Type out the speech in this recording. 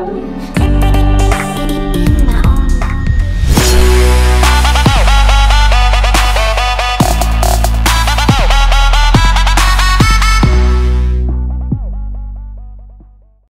Acabou.